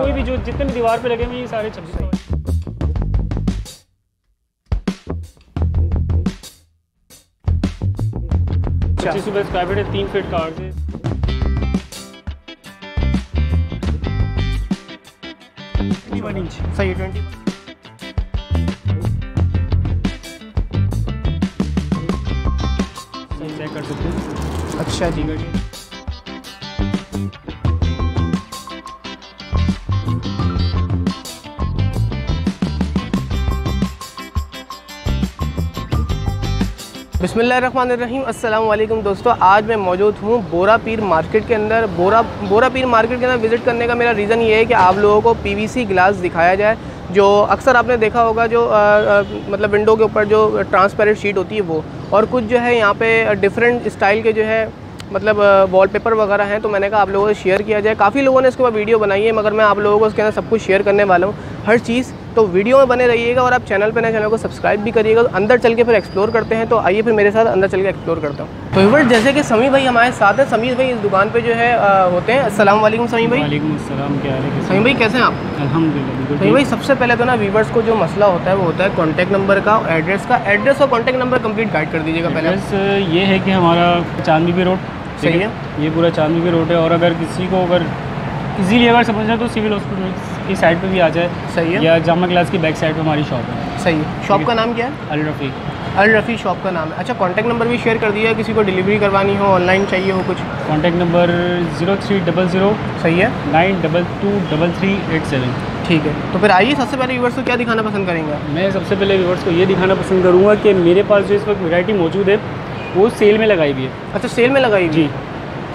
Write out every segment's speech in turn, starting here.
कोई भी जो जितने दीवार पे लगे हुए हैं, ये सारे छब्बीस पच्चीस रुपये स्क्वायर फीट है तीन फीट का है इंच सही है ट्वेंटी सही कर सकते हैं। अच्छा जी। बिसमीम अल्लाम दोस्तों आज मैं मौजूद हूँ बोरा पीर मार्केट के अंदर। बोरा बोरा पीर मार्केट के अंदर विज़िट करने का मेरा रीज़न ये है कि आप लोगों को पीवीसी ग्लास दिखाया जाए जो अक्सर आपने देखा होगा जो आ, आ, मतलब विंडो के ऊपर जो ट्रांसपेरेंट शीट होती है वो। और कुछ जो है यहाँ पे डिफरेंट स्टाइल के जो है मतलब वॉलपेपर वगैरह हैं तो मैंने कहा आप लोगों से शेयर किया जाए। काफ़ी लोगों ने इसके बाद वीडियो बनाई है मगर मैं आप लोगों को इसके अंदर सब कुछ शेयर करने वाला हूँ। हर चीज़ तो वीडियो में बने रहिएगा और आप चैनल पर नए चैनल को सब्सक्राइब भी करिएगा तो अंदर चल के फिर एक्सप्लोर करते हैं तो आइए फिर मेरे साथ अंदर चल के एक्सप्लोर करता हूँ। तो इवर जैसे कि समी भाई हमारे साथ हैं समीर भाई इस दुकान पे जो है आ, होते हैं। अस्सलाम वालेकुम समी भाई। वालेकुम अस्सलाम क्या है समी भाई कैसे हैं आप? अल्हम्दुलिल्लाह बिल्कुल समी भाई सबसे पहले तो ना वीवर्स को जो मसला होता है वो होता है कॉन्टैक्ट नंबर का और एड्रेस का। एड्रेस और कॉन्टैक्ट नंबर कंप्लीट गाइड कर दीजिएगा पहले ये है कि हमारा चांदनी रोड सही है? ये पूरा चांदनी रोड है और अगर किसी को अगर इजीली अगर समझना तो सिविल हॉस्पिटल की साइड पे भी आ जाए सही है। या जामा क्लास की बैक साइड पे हमारी शॉप है। सही है। शॉप का नाम क्या है? अल रफ़ी। अल रफ़ी शॉप का नाम है। अच्छा कॉन्टैक्ट नंबर भी शेयर कर दिया किसी को डिलीवरी करवानी हो ऑनलाइन चाहिए हो कुछ। Contact number zero three double zero सही है। Nine double two double three eight seven ठीक है। तो फिर आइए सबसे पहले व्यूवर्स को क्या दिखाना पसंद करेंगे? मैं सबसे पहले व्यूवर्स को ये दिखाना पसंद करूँगा कि मेरे पास जो इस वक्त वैरायटी मौजूद है वो सेल में लगाई हुई है। अच्छा सेल में लगाई हुई जी।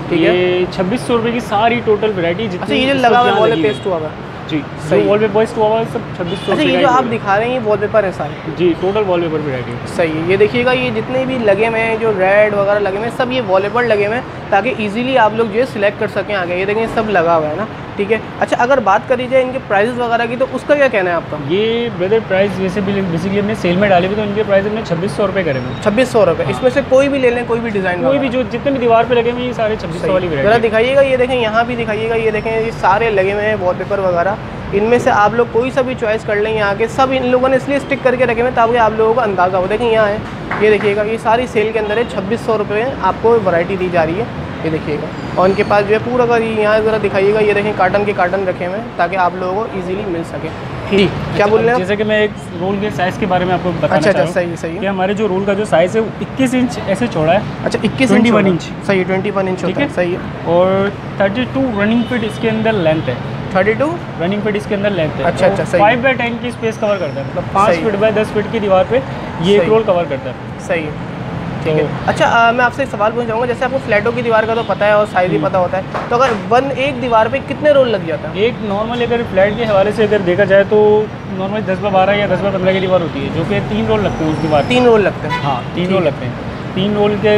ठीक है। ये छब्बीस सौ रुपये की सारी टोटल वैरायटी अच्छा ये जो लगा हुआ है पेस्ट हुआ हुआ जी सही। वॉल पेपर टू हुआ सब छब्बीस सौ अच्छा ये जो आप दिखा रहे हैं ये वॉलपेपर है सारे? जी टोटल वॉल पेपर वैरायटी सही है। ये देखिएगा ये जितने भी लगे हुए हैं जो रेड वगैरह लगे हुए हैं सब ये वॉलपेपर लगे हुए हैं। ताकि इजीली आप लोग जो है सिलेक्ट कर सकें आगे। ये देखें सब लगा हुआ है ना? ठीक है? अच्छा अगर बात करी जाए इनके प्राइसेस वगैरह की तो उसका क्या कहना है आपका? ये ब्रदर प्राइस जैसे बेसिकली हमने सेल में डाले हुए तो इनके प्राइस हमने छब्बीस सौ रुपये करे हुए। छब्बीस सौ रुपये इसमें से कोई भी ले लें कोई भी डिज़ाइन कोई भी जो जितने भी दीवार पे लगे हुए ये सारे छब्बीस सौ वाली जरा दिखाइएगा ये देखें यहाँ भी दिखाइएगा ये देखें ये सारे लगे हुए हैं वॉलपेपर वगैरह। इनमें से आप लोग कोई सा भी चॉइस कर लें यहाँ के सब इन लोगों ने इसलिए स्टिक करके रखे हुए हैं ताकि आप लोगों को अंदाज़ा हो। देखें यहाँ है ये देखिएगा ये सारी सेल के अंदर है छब्बीस सौ रुपये आपको वैरायटी दी जा रही है ये देखिएगा। और इनके पास जो है पूरा ये यहाँ ज़रा दिखाइएगा ये देखें कार्टन के कार्टन रखे हुए हैं ताकि आप लोगों को ईजिली मिल सके। ठीक क्या बोल रहे हैं जैसे कि मैं एक रोल के साइज़ के बारे में आपको बताना अच्छा अच्छा सही सही कि हमारे जो रोल का जो साइज़ है वो इक्कीस इंच ऐसे चौड़ा है। अच्छा इक्कीस 21 होगा। इंच। सही ट्वेंटी वन इंच ठीक है। सही है। और थर्टी टू रनिंग फिट इसके अंदर लेंथ है। थर्टी टू रनिंग फिट इसके अंदर लेंथ है। अच्छा, अच्छा, सही। फाइव बाई टेन की स्पेस कवर करता है। मतलब पाँच है। फीट बाय दस फीट की दीवार पे ये एक रोल कवर करता है। सही। है ठीक है। तो- अच्छा अ, मैं आपसे एक सवाल पूछना चाहूँगा। जैसे आपको फ्लैटों की दीवार का तो पता है और साइज़ भी पता होता है। तो अगर वन एक दीवार पे कितने रोल लग जाता है? एक नॉर्मल अगर फ्लैट के हवाले से अगर देखा जाए तो नॉर्मल दस बाय बारह या दस बाय पंद्रह की दीवार होती है जो कि तीन रोल लगते हैं उस दीवार तीन रोल लगते हैं। हाँ तीन रोल लगते हैं। तीन रोल के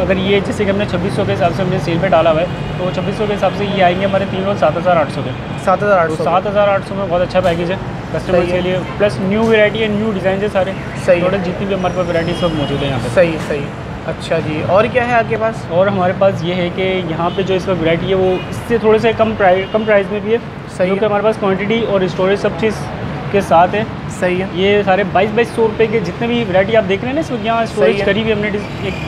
अगर ये जैसे कि हमने छब्बीस सौ के हिसाब से हमने सेल पे डाला हुआ है तो छब्बीस सौ के हिसाब से ये आएँगे हमारे तीन रोल सात हज़ार आठ सौ के। सात हज़ार आठ तो सौ सात हज़ार आठ सौ में बहुत अच्छा पैकेज है कस्टमर के लिए प्लस न्यू वेराइटी है न्यू डिज़ाइन है सारे। सही। टोटल जितनी भी हमारे पास वैरायटी सब मौजूद है यहाँ पर सही सही अच्छा जी और क्या है आपके पास? और हमारे पास ये है कि यहाँ पे जो इसमें वैरायटी है वो इससे थोड़े से कम प्राइस कम प्राइस में भी है सही जो है। कि हमारे पास क्वांटिटी और स्टोरेज सब चीज़ के साथ है। सही है। ये सारे बाईस बाईस सौ रुपये के जितने भी वैरायटी आप देख रहे हैं ना इसमें यहाँ स्टोरेज करी हुई हमने एक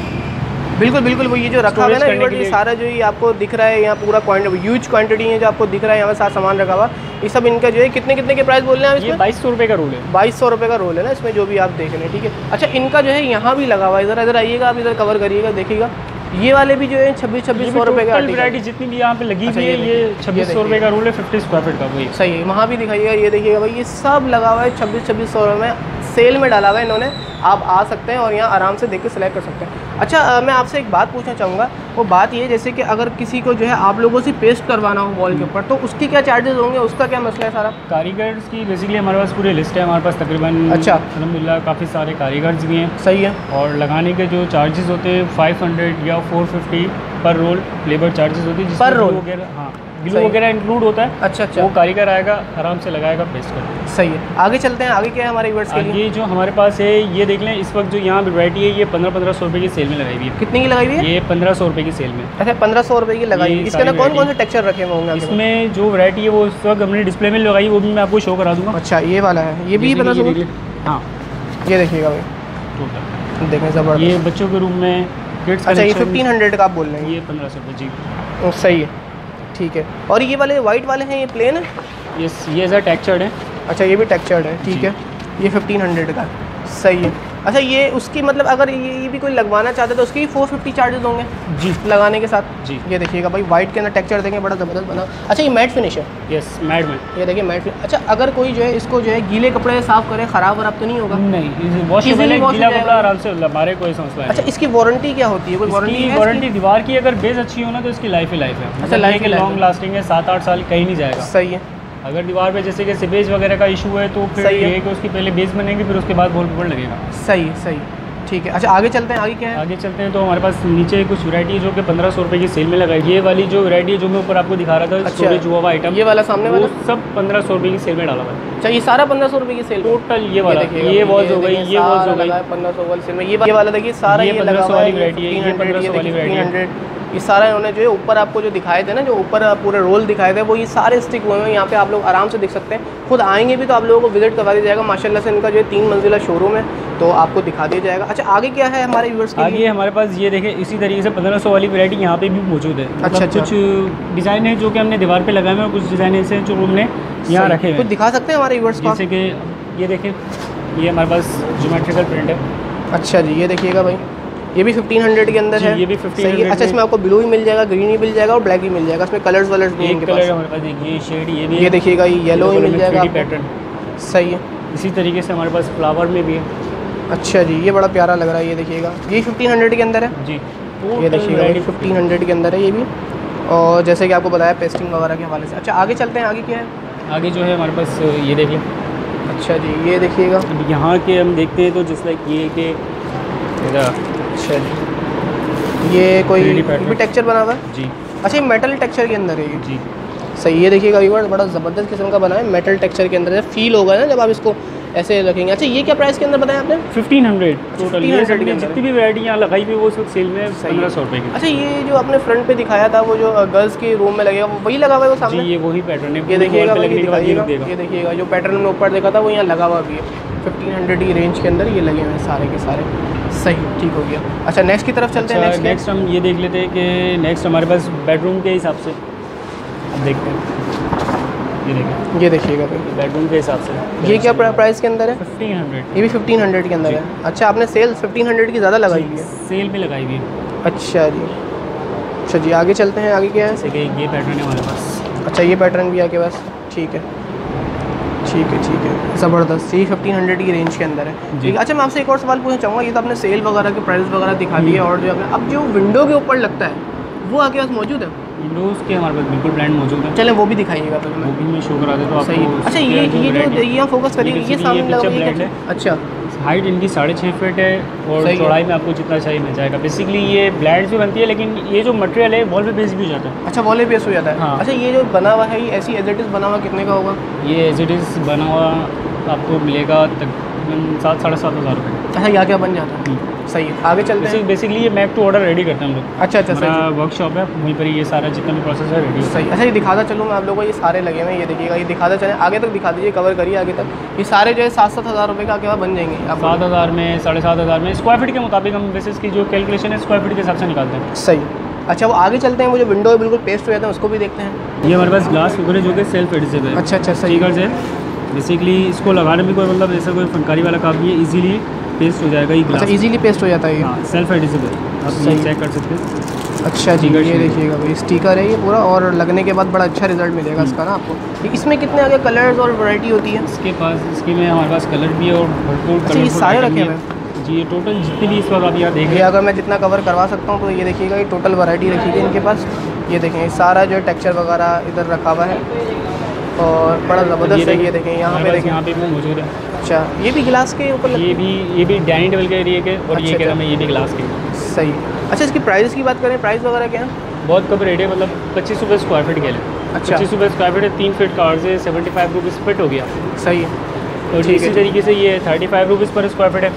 बिल्कुल बिल्कुल वो ये जो रखा हुआ है ना ये सारा जो ये आपको दिख रहा है यहाँ पूरा क्वांटिटी ह्यूज क्वांटिटी है जो आपको दिख रहा है यहाँ पे सारा सामान रखा हुआ ये सब इनका जो है कितने कितने के प्राइस बोल रहे हैं इसमें? बाईस सौ रुपये का रोल है। बाईस सौ रुपये का रोल है ना इसमें जो भी आप देख रहे हैं ठीक है। अच्छा इनका जो है यहाँ भी लगा हुआ है इधर इधर आइएगा आप इधर कवर करिएगा देखिएगा। ये वाले भी जो है छब्बीस छब्बीस सौ रुपए का वैरायटी जितनी भी यहाँ पे लगी अच्छा, हुई है ये छब्बीस सौ रुपए रुपये का रूल है फिफ्टी स्क्वायर फीट का वही सही है वहाँ भी दिखाइएगा ये देखिएगा भाई ये सब लगा हुआ है छब्बीस छब्बीस सौ रुपये में। सेल में डाला हुआ है इन्होंने। आप आ सकते हैं और यहाँ आराम से देख के सिलेक्ट कर सकते हैं। अच्छा अ, मैं आपसे एक बात पूछना चाहूँगा। वो बात ये जैसे कि अगर किसी को जो है आप लोगों से पेस्ट करवाना हो वॉल के ऊपर तो उसकी क्या चार्जेस होंगे? उसका क्या मसला है सारा? कारीगर्स की बेसिकली हमारे पास पूरी लिस्ट है हमारे पास तकरीबन अच्छा। अलहमदिल्ला काफ़ी सारे कारीगर्स भी हैं। सही है। और लगाने के जो चार्जेस होते हैं फाइव हंड्रेड या फोर फिफ्टी पर रोल लेबर चार्जेस होती है roll? glue वगैरह हाँ ग्लू वगैरह इंक्लूड होता है। अच्छा अच्छा। वो कारीगर आएगा आराम से लगाएगा पेस्ट कर सही है। आगे चलते हैं आगे क्या है हमारे व्यूअर्स के लिए? जो हमारे पास है ये देख लें इस वक्त जो यहाँ वैरायटी है ये पंद्रह पंद्रह सौ रुपये की सेल में लगाई हुई है। कितने की लगाई हुई है? ये पंद्रह सौ रुपये की सेल में। अच्छा पंद्रह सौ रुपये की लगाई हुई इसके अंदर कौन कौन से टेक्चर रखे हुए होंगे इसमें जो वैरायटी है वो इस वक्त हमने डिस्प्ले में लगाई वो भी मैं आपको शो करा दूँगा? अच्छा ये वाला है। ये भी पंद्रह सौ। हाँ। ये देखिएगा भाई। देखें ज़बरदस्त। ये बच्चों के रूम में किड्स अच्छा ये फिफ्टीन हंड्रेड का आप बोल रहे हैं? ये पंद्रह सौ जी। ओ, सही है ठीक है। और ये वाले वाइट वाले हैं ये प्लेन है? ये ये सर टेक्चर्ड है। अच्छा ये भी टेक्चर्ड है ठीक है। ये फिफ्टीन हंड्रेड का सही है। अच्छा ये उसकी मतलब अगर ये, ये भी कोई लगवाना चाहता है तो उसके फोर फिफ्टी चार्जेस होंगे जी। लगाने के साथ? जी। ये देखिएगा भाई वाइट के अंदर टेक्चर देखें बड़ा ज़बरदस्त बना। अच्छा ये मैट फिनिश है। यस मैट में। ये देखिए मैट फिनिश अच्छा अगर कोई जो है इसको जो है गीले कपड़े साफ़ करे ख़राब वराब तो नहीं होगा? नहीं गीला कपड़ा आराम से हमारे कोई समस्या अच्छा इसकी वारंटी क्या होती है? कोई वारंटी वारंटी दीवार की अगर बेस अच्छी हो ना तो इसकी लाइफ ही लाइफ है। अच्छा, life लॉन्ग लास्टिंग है सात आठ साल कहीं नहीं जाएगा। सही है। अगर दीवार पे जैसे कि सिपेज वगैरह का इशू है तो फिर सही है। ये है कि उसकी पहले बेस बनेगी फिर उसके बाद वॉल पेपर लगेगा। सही सही ठीक है। अच्छा आगे चलते हैं। आगे क्या है? आगे चलते हैं तो हमारे पास नीचे कुछ वैरायटी है जो कि पंद्रह सौ रुपये की सेल में लगाई। ये वाली जो वैरायटी है जो मैं ऊपर आपको दिखा रहा था अच्छा। स्टोरेज हुआ हुआ आइटम ये वाला सामने वो वाला? सब पंद्रह सौ रुपये की सेल में डाला हुआ है। अच्छा ये सारा पंद्रह सौ रुपये की सेल टोटल ये वाला। ये वॉल्स हो गई ये वॉल्स हो गई। पंद्रह सौ वाली सेल में। ये वाला देखिए सारा ये ये 1500 लगा हुआ वाली variety है, ये 1500 वाली variety है। हंड्रेड ये सारा इन्होंने जो है ऊपर आपको जो दिखाए थे ना जो ऊपर पूरे रोल दिखाए थे वो ये सारे स्टिक हुए हैं। यहाँ पे आप लोग आराम से देख सकते हैं। खुद आएँगे भी तो आप लोगों को विज़िट करवा दिया जाएगा। माशाल्लाह से इनका जो है तीन मंजिला शोरूम है तो आपको दिखा दिया जाएगा। अच्छा आगे क्या है हमारे व्यूअर्स के आगे हमारे पास ये देखें इसी तरीके से पंद्रह सौ वाली वैरायटी यहाँ पे भी मौजूद है। मतलब अच्छा, अच्छा। कुछ डिज़ाइन है जो कि हमने दीवार पे लगाए हैं और कुछ डिज़ाइन ऐसे हैं जो हमने यहाँ रखे हुए कुछ दिखा सकते हैं हमारे व्यूअर्स को जैसे कि ये देखें ये हमारे पास ज्योमेट्रिकल प्रिंट है। अच्छा जी ये देखिएगा भाई। ये भी फिफ्टीन हंड्रेड के अंदर है। ये भी सही है। 1500 अच्छा इसमें आपको ब्लू ही मिल जाएगा ग्रीन ही मिल जाएगा और ब्लैक ही मिल जाएगा। इसमें कलर्स वलर्स भी एक कलर हमारे पास ये शेड ये भी ये देखिएगा ये येलो ही मिल जाएगा। पैटर्न सही है। इसी तरीके से हमारे पास फ्लावर में भी है। अच्छा जी ये बड़ा प्यारा लग रहा है ये देखिएगा। ये फिफ्टीन हंड्रेड के अंदर है? जी। ये देखिएगा ये फिफ्टीन हंड्रेड के अंदर है ये भी। और जैसे कि आपको बताया पेस्टिंग वगैरह के हवाले से। अच्छा आगे चलते हैं आगे क्या है? आगे जो है हमारे पास ये देखिए अच्छा जी ये देखिएगा। यहाँ के हम देखते हैं तो जिस लाइक ये कि अच्छा जी। ये कोई 3D भी टेक्सचर बना हुआ है? जी। अच्छा ये मेटल टेक्चर के अंदर है ये। जी। सही ये देखिएगा व्यूअर बड़ा ज़बरदस्त किस्म का बना है मेटल टेक्सचर के अंदर है। फील होगा ना जब आप इसको ऐसे रखेंगे। अच्छा ये क्या प्राइस के अंदर बताया आपने? फिफ्टीन हंड्रेड टोटल ये 1500 सब के में अंदर। जितनी भी वैरायटी यहाँ लगाई हुई वो सब सेल में सही पंद्रह है। सौ रुपये की। अच्छा ये जो आपने फ्रंट पे दिखाया था वो जो गर्ल्स के रूम में लगेगा वो वही लगा हुआ है वो सामने? ये वही पैटर्न है। ये देखिएगा ये देखिएगा। जो पैटर्न हमने ऊपर देखा था वो यहाँ लगा हुआ भी है। फिफ्टीन हंड्रेड की रेंज के अंदर ये लगे हुए हैं सारे के सारे। सही ठीक हो गया। अच्छा नेक्स्ट की तरफ़ चलते हैं अच्छा नेक्स्ट नेक्स्ट हम ये देख लेते हैं कि नेक्स्ट हमारे पास बेडरूम के हिसाब से। अब देखते हैं। ये देखें ये देखिएगा भाई बेडरूम के हिसाब से। ये क्या प्राइस के अंदर है? फिफ्टीन हंड्रेड ये भी फिफ्टीन हंड्रेड के अंदर है। अच्छा आपने सेल फिफ्टीन हंड्रेड की ज़्यादा लगाई हुई है? सेल में लगाई हुई है। अच्छा जी। अच्छा जी आगे चलते हैं आगे क्या है? ये पैटर्न है हमारे पास। अच्छा ये पैटर्न भी आपके पास ठीक है। ठीक है ठीक है। ज़बरदस्त। सी फिफ्टीन हंड्रेड की रेंज के अंदर है। ठीक है अच्छा मैं आपसे एक और सवाल पूछना चाहूँगा। ये तो आपने सेल वगैरह के प्राइस वगैरह दिखा दिए। और जो आपने अब जो विंडो के ऊपर लगता है वो आपके पास मौजूद है? विंडोज़ के हमारे पास बिल्कुल ब्रांड मौजूद है। चलें वो भी दिखाइएगा पहले वो भी मैं शो करा देता हूँ सही। अच्छा ये ये जो ये फोकस करिए ये ये सामने लगा हुआ है। अच्छा। हाइट इनकी साढ़े छः फिट है और चौड़ाई में आपको जितना चाहिए मिल जाएगा। बेसिकली ये ब्लैंड भी बनती है लेकिन ये जो मटेरियल है वॉल पे बेस भी हो जाता है। अच्छा वॉल पे बेस हो जाता है। हाँ। अच्छा ये जो बना हुआ है ये ऐसी एज इट इज़ बना हुआ कितने का होगा? ये एज इट इज़ बना हुआ आपको मिलेगा तकरीबन सात साढ़े सात हज़ार रुपये अच्छा यहाँ क्या बन जाता है? सही है। आगे चलते हैं। बेसिकली ये मैक टू ऑर्डर रेडी करते हैं हम लोग। अच्छा अच्छा सही। वर्कशॉप है वहीं पर ये सारा जितना भी प्रोसेस है। रेडी सही। अच्छा ये दिखाता चलूँ मैं आप लोगों को ये सारे लगे हुए हैं ये देखिएगा ये दिखाता चलें। आगे तक दिखा दीजिए कवर करिए आगे तक। ये सारे जो है सात सात हज़ार रुपये का पास बन जाएँगे। आप सात हज़ार में साढ़े सात हज़ार में स्क्वायर फीट के मुताबिक हम वैसे की जो कैलकुलेशन है स्क्वायर फीट के हिसाब से निकालते हैं। सही। अच्छा वो आगे चलते हैं वो जो विंडो है बिल्कुल पेस्ट हो जाते हैं उसको भी देखते हैं। ये हमारे पास ग्लास फिगर है जो कि सेल्फ एडिसिव है। अच्छा अच्छा सही। है बेसिकली इसको लगाने में कोई मतलब ऐसा कोई फनकारी वाला काम नहीं है इजीली पेस्ट हो जाएगा ये अच्छा इजीली पेस्ट हो जाता है ये। हाँ सेल्फ है आप ये चेक कर सकते हैं। अच्छा जी ये देखिएगा भाई स्टिकर है ये पूरा और लगने के बाद बड़ा अच्छा रिज़ल्ट मिलेगा इसका ना आपको। इसमें कितने आगे कलर्स और वैरायटी होती है? इसके पास इसके में हमारे पास कलर भी है और भरपूर अच्छा, ये सारे रखे है। जी ये टोटल जितनी भी इस वक्त आप यहाँ देख रहे हैं। अगर मैं जितना कवर करवा सकता हूँ तो ये देखिएगा ये टोटल वैरायटी रखी गई इनके पास। ये देखें सारा जो है टेक्सचर वगैरह इधर रखा हुआ है। और बड़ा ज़बरदस्त है ये देखें यहाँ पे देखें यहाँ पे भी मौजूद है। अच्छा ये भी गिलास के ऊपर ये भी ये भी डाइनिंग टेबल के एरिए के और अच्छा, ये कह रहा अच्छा। मैं ये भी गिलास के सही। अच्छा इसकी प्राइस की बात करें प्राइस वगैरह क्या है? बहुत कम रेट है मतलब पच्चीस रुपये स्क्वायर फीट के लिए। अच्छा। पच्चीस रुपये स्क्वायर फीट है तीन फीट का अर्ज़ है सेवेंटी फाइव रुपीज़ फिट हो गया। सही। है और इसी तरीके से ये थर्टी फाइव रुपीज़ पर स्क्वायर फीट है।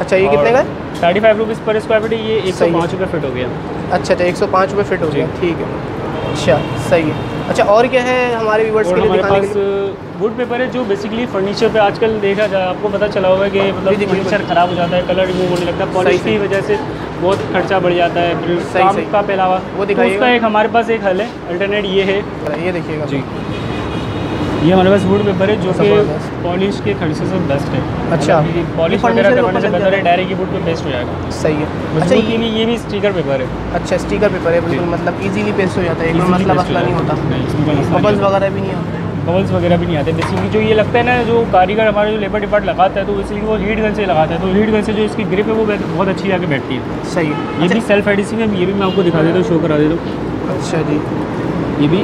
अच्छा ये कितने का थर्टी फाइव रुपीज़ पर स्क्वायर फीट है ये एक सौ पाँच रुपये फिट हो गया। अच्छा अच्छा एक सौ पाँच रुपये फिट हो गया। ठीक है। अच्छा सही है। अच्छा और क्या है हमारे व्यूवर्स के लिए दिखाने के लिए? वुड पेपर है जो बेसिकली फर्नीचर पे आजकल देखा जाए आपको पता चला होगा कि मतलब। फर्नीचर खराब हो जाता है कलर रिमूव होने लगता है पॉलिश की वजह से बहुत खर्चा बढ़ जाता है। सही, काम सही। का पहलावा। वो तो उसका एक हमारे पास एक हल है अल्टरनेट ये है। ये देखिएगा। जी। ये हमारे पास वुड पेपर है जो कि पॉलिश के खर्चे से बेस्ट है। अच्छा। मतलब पॉलिश वगैरह करवाने से बेहतर है। डायरेक्ट वुड पे बेस्ट हो जाएगा। सही है। अच्छा ये लिए ये भी स्टिकर पेपर है। अच्छा स्टिकर पेपर है बिल्कुल मतलब इजीली पेस्ट हो जाता है मसला paste हो मसला नहीं होता। कोई बबल्स वगैरह भी नहीं होते। बबल्स वगैरह भी नहीं आते। बेसिकली जो ये लगता है ना जो कारीगर हमारे जो लेबर डिपार्ट लगाता है तो इसलिए वो हीट गन से लगाता है। तो हीट गन से जो इसकी ग्रिप है वो बहुत अच्छी आके बैठती है। सही है। ये भी सेल्फ एडिसिव है ये भी मैं आपको दिखा देता हूँ शो करा देता हूँ। अच्छा जी। ये भी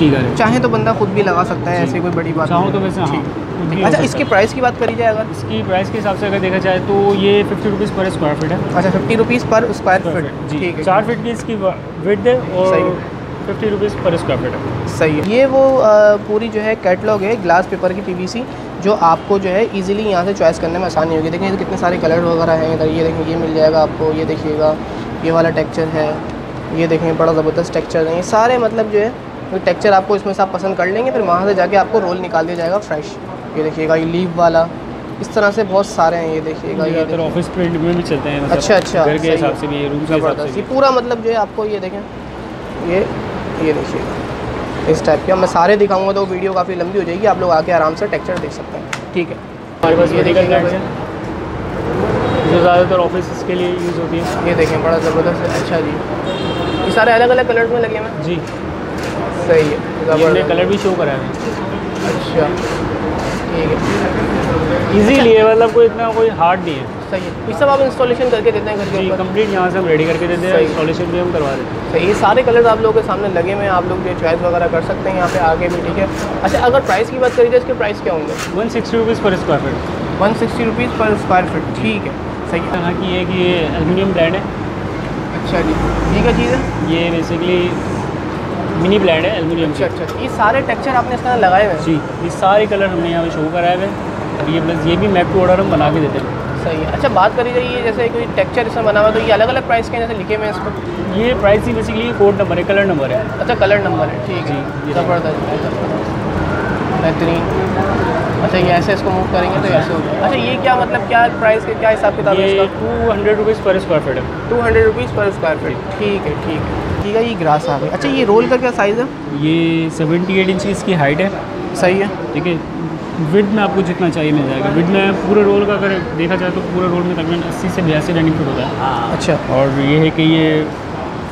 स्टीकर है। चाहे तो बंदा खुद भी लगा सकता है। ऐसी कोई बड़ी बात चाहो तो वैसे हाँ ठीक। अच्छा इसकी प्राइस की बात करी जाए अगर? इसकी प्राइस के हिसाब से अगर देखा जाए तो ये फिफ्टी रुपीज़ पर स्क्वायर फीट है। अच्छा फिफ्टी रुपीज़ पर स्क्वायर फीट ठीक है चार फीट की इसकी विड्थ है और फिफ्टी रुपीज़ पर स्क्वायर फीट है। सही है। ये वो पूरी जो है कैटलॉग है ग्लास पेपर की पीवीसी जो आपको जो है इजीली यहाँ से चॉइस करने में आसानी होगी। देखिए कितने सारे कलर वगैरह हैं इधर ये देखें ये मिल जाएगा आपको ये देखिएगा ये वाला टेक्चर है ये देखें बड़ा ज़बरदस्त टेक्चर है। ये सारे मतलब जो है वो टेक्चर आपको इसमें से आप पसंद कर लेंगे फिर वहाँ से जाके आपको रोल निकाल दिया जाएगा फ्रेश ये देखिएगा ये लीव वाला। इस तरह से बहुत सारे हैं ये देखिएगा ये ऑफ़िस प्रिंट में भी चलते हैं मतलब अच्छा अच्छा घर के हिसाब से भी रूम के हिसाब से ये पूरा मतलब जो है आपको ये देखें ये ये देखिएगा इस टाइप के मैं सारे दिखाऊँगा तो वीडियो काफ़ी लंबी हो जाएगी आप लोग आके आराम से टेक्चर देख सकते हैं। ठीक है। हमारे पास ये ब्रांड्स जो ज़्यादातर ऑफ़िस के लिए यूज़ होती है। ये देखें बड़ा ज़बरदस्त है। अच्छा जी। ये सारे अलग अलग कलर्स में लगे हैं? जी। सही है। ये हमने कलर भी शो करा है। अच्छा। ठीक है। इजीली है मतलब कोई इतना कोई हार्ड नहीं है। सही है। ये सब आप इंस्टॉलेशन करके देते हैं घर के ऊपर? कंप्लीट यहाँ से हम रेडी करके देते हैं। इंस्टॉलेशन भी हम करवा देते हैं। सही ये सारे कलर्स आप लोगों के सामने लगे हुए हैं। आप लोग जो चॉइस वगैरह कर सकते हैं यहाँ पे आगे भी ठीक है? अच्छा अगर प्राइस की बात करी जाए इसके प्राइस क्या होंगे? वन सिक्सटी रुपीज़ पर square feet one sixty rupees पर स्क्वायर फीट ठीक है। सही है। तरह की है कि ये एलुमिनियम ब्लैंड है। अच्छा जी। ये क्या चीज़ है? ये बेसिकली मिनी ब्लैंड है एलुमिनियम अच्छा अच्छा अच्छा। ये सारे टेक्चर आपने इस तरह लगाए हुए हैं? जी ये सारे कलर हमने यहाँ पे शो कराए हुए हैं। और ये प्लस ये भी मैप टू ऑर्डर हम बना के देते हैं। सही है। अच्छा बात करी जाए ये जैसे कोई टेक्चर इसमें बना हुआ तो ये अलग अलग प्राइस के जैसे लिखे हुए हैं इसको? ये प्राइस ही बेसिकली कोड नंबर है कलर नंबर है। अच्छा कलर नंबर है ठीक है। जी, ज़बरदस्त बेहतरीन। अच्छा ये ऐसे इसको मूव करेंगे तो ऐसे होगा। अच्छा ये क्या मतलब क्या प्राइस के क्या हिसाब किताब है इसका? टू हंड्रेड रुपीज़ पर स्क्वायर फीट है। टू हंड्रेड रुपीज़ पर स्क्वायर फीट ठीक है ठीक है। ठीक है ये ग्रास आ गई। अच्छा ये रोल का क्या साइज़ है? ये सेवेंटी एट इंच इसकी हाइट है। सही है। ठीक है विड में आपको जितना चाहिए मिल जाएगा। विड में पूरे रोल का अगर देखा जाए तो पूरे रोल में तकरीबन अस्सी से बयासी रनिंग फुट होता है। अच्छा। और ये है कि ये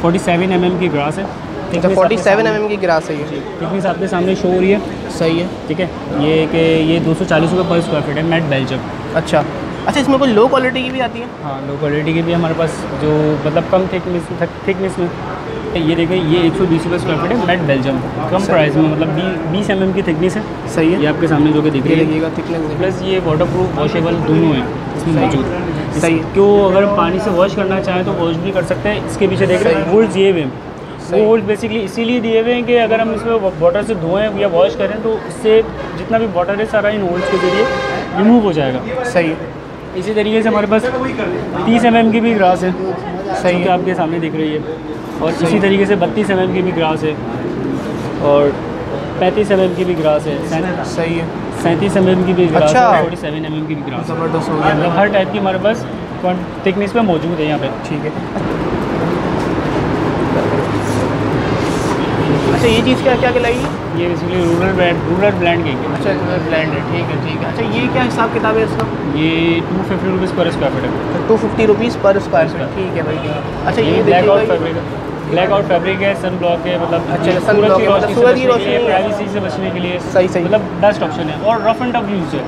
फोर्टी सेवन एम एम की ग्रास है। अच्छा फोर्टी सेवन एम की ग्रास है ये। थिकनेस आपके सामने शो हो रही है। सही है। ठीक है ये कि ये दो सौ चालीस रुपये पर स्क्वायर फीट है मैट बेल्जियम अच्छा। अच्छा इसमें कोई लो क्वालिटी की भी आती है? हाँ लो क्वालिटी की भी हमारे पास जो मतलब कम थिकनेस थिकनेस में ये देखें ये एक सौ बीस रुपये स्क्वायर फीट है मैट बेल्जियम कम प्राइस में मतलब बी बीस एम की थिकनेस है। सही है। ये है आपके सामने जो कि दिख ये रही है थिकनेस प्लस ये वाटर प्रूफ वॉशेबल दोनों हैं इसमें। मौजूद। सही। इसको अगर पानी से वॉश करना चाहें तो वॉश भी कर सकते हैं। इसके पीछे देख रहे हैं। होल्ड दिए हुए हैं। वो होल्ड बेसिकली इसीलिए दिए हुए हैं कि अगर हम इसमें वाटर से धोएँ या वॉश करें तो इससे जितना भी वाटर है सारा इन होल्ड्स के ज़रिए रिमूव हो जाएगा। सही। इसी तरीके से हमारे पास तीस एम की भी ग्रास है। सही है। आपके सामने दिख रही है। और इसी तरीके से बत्तीस एम की भी ग्रास है। और पैंतीस एम की भी ग्रास है। सही है। सैंतीस एम की भी ग्रास अच्छा। है फोर्टी सेवन एम की भी ग्रास है। ज़बरदस्त हो गया। मतलब हर टाइप की हमारे पास थिकनेस पे मौजूद है यहाँ पे। ठीक है। अच्छा ये चीज़ क्या क्या कहलाएगी? ये basically rural brand rural brand कहेंगे अच्छा ब्लैंड है ठीक है ठीक है। अच्छा ये क्या हिसाब किताब है इसका? ये टू फिफ्टी रुपीज़ पर स्क्वायर फीट है। टू फिफ्टी रुपीज़ पर स्क्वायर फीट ठीक है भाई ठीक है अच्छा ये blackout fabric blackout fabric है। सन ब्लॉक है मतलब अच्छा, ये sun सूरज की है, मतलब सूरज की बचने के लिए रोशनी- प्राइवेसी से बचने के लिए सही सही। मतलब बेस्ट ऑप्शन है। और रफ एंड टफ यूज़ है।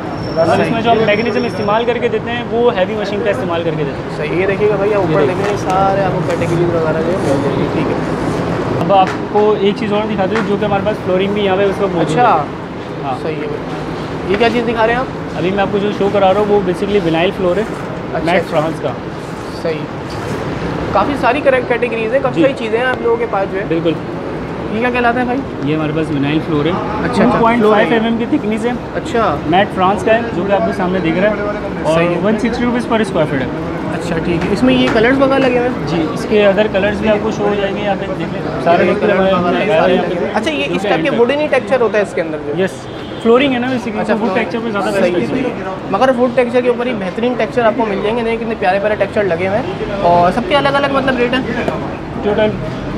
सही। इसमें जो हम मैकेनिज्म इस्तेमाल करके देते हैं वो हैवी मशीन का इस्तेमाल करके देते हैं। सही ये देखिएगा भैया ऊपर देखेंगे सारे आपको कैटेगरीज वगैरह जो है ठीक है। अब आपको एक चीज़ और दिखाते हैं जो कि हमारे पास फ्लोरिंग भी यहाँ पे उसका अच्छा। हाँ। सही है ये क्या चीज़ दिखा रहे हैं आप? अभी मैं आपको जो शो करा रहा हूँ वो बेसिकली विनाइल फ्लोर है अच्छा, मैट अच्छा। फ्रांस का। सही। काफ़ी सारी कैटेगरीज है काफ़ी। सारी चीज़ें हैं आप लोगों के पास जो है। बिल्कुल। ये क्या कहलाता है भाई? ये हमारे पास विनाइल फ्लोर है। अच्छा, two point five m m की थिकनेस है। अच्छा। मैट फ्रांस का है जो कि आपके सामने दिख रहा है। और वन सिक्सटी रुपीज़ पर स्क्वायर फीट है। अच्छा ठीक है। इसमें ये कलर्स वगैरह लगे हुए हैं? जी इसके अदर कलर्स भी आपको शो हो जाएँगे यहाँ पे देख लें सारे ये कलर। अच्छा ये इस टाइप के वुडन ही टेक्चर होता है इसके अंदर जो यस फ्लोरिंग है ना बेसिकली अच्छा, फ़ूड वुड में टेक्सचर पे ज़्यादा सही है। मगर फ़ूड टेक्चर के ऊपर ही बेहतरीन टेक्चर आपको मिल जाएँगे। नहीं कितने प्यारे प्यारे टेक्चर लगे हुए हैं। और सबके अलग अलग मतलब रेट है? टोटल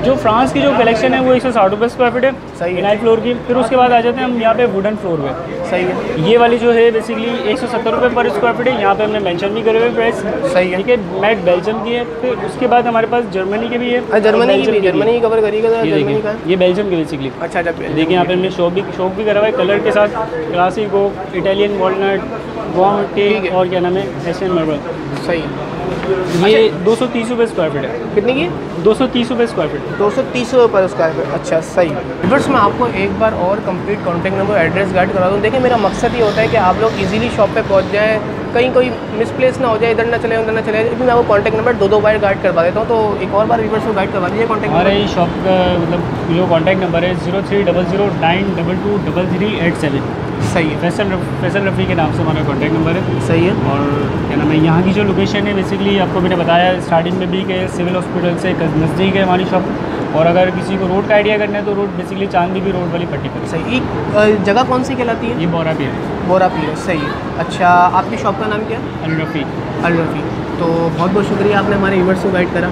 जो फ्रांस की जो कलेक्शन है वो एक सौ साठ रुपये स्क्वायर फीट है सही है। फ्लोर की। फिर उसके बाद आ जाते हैं हम यहाँ पे वुडन फ्लोर पे सही है। ये वाली जो है बेसिकली एक सौ सत्तर रुपये पर स्क्वायर फीट है। यहाँ पे हमने मेंशन भी करे हुए प्राइस सही है। ठीक है मैट बेल्जियम की है। फिर उसके बाद हमारे पास जर्मनी की भी है। जर्मनी की भी बेल्जियम जर्मनी की कवर करिएगा ये का। बेल्जियम की बेसिकली अच्छा अच्छा देखिए यहाँ पे हमने शॉप भी शॉप भी करा हुआ है कलर के साथ। क्लासिक हो इटालियन वॉलनट ठीक और क्या नाम है? एशियन मार्बल सही है। ये दो सौ तीस रुपये स्क्वायर फीट है। कितने की? दो सौ तीस रुपये स्क्वायर फीट दो सौ तीस रुपये पर स्क्वायर फीट अच्छा सही। बस मैं आपको एक बार और complete contact number address guide करा दूँ। देखिए मेरा मकसद ये होता है कि आप लोग इजीली शॉप पे पहुँच जाएँ। कहीं कोई मिसप्लेस ना हो जाए इधर ना चले उधर ना चले। लेकिन मैं आपको कॉन्टैक्ट नंबर दो दो बार गाइड करवा देता हूँ तो एक और बार व्यूवर्स को गाइड करवा दीजिए कॉन्टैक्ट हमारे शॉप का मतलब जो कॉन्टैक्ट नंबर है zero three double zero nine double two double three eight seven सही है। फैसल फैसल रफ़ी के नाम से हमारा कॉन्टैक्ट नंबर है। सही है। और क्या नाम है यहाँ की जो लोकेशन है बेसिकली आपको मैंने बताया स्टार्टिंग में भी कि सिविल हॉस्पिटल से नज़दीक है हमारी शॉप और अगर किसी को रोड का आइडिया करना है तो रोड बेसिकली चांदनी भी रोड वाली पट्टी पर। सही। एक जगह कौन सी कहलाती है? ये बोरा भी है। बोरा पीर सही। है अच्छा आपकी शॉप का नाम क्या? है अल रफ़ी। अल रफ़ी। तो बहुत बहुत शुक्रिया आपने हमारे व्यूवर्स को गाइड करा।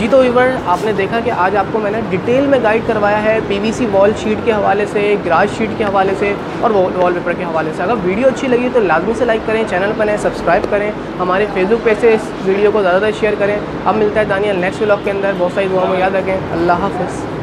जी तो व्यूवर आपने देखा कि आज आपको मैंने डिटेल में गाइड करवाया है पीवीसी वॉल शीट के हवाले से ग्रास शीट के हवाले से और वॉल पेपर के हवाले से। अगर वीडियो अच्छी लगी तो लाजमी से लाइक करें चैनल पर नए सब्सक्राइब करें, हमारे फेसबुक पेज से इस वीडियो को ज़्यादातर शेयर करें। अब मिलता है दानियल नेक्स्ट ब्लॉग के अंदर, बहुत सारी दुआ में याद रखें। अल्लाह हाफ़िज़।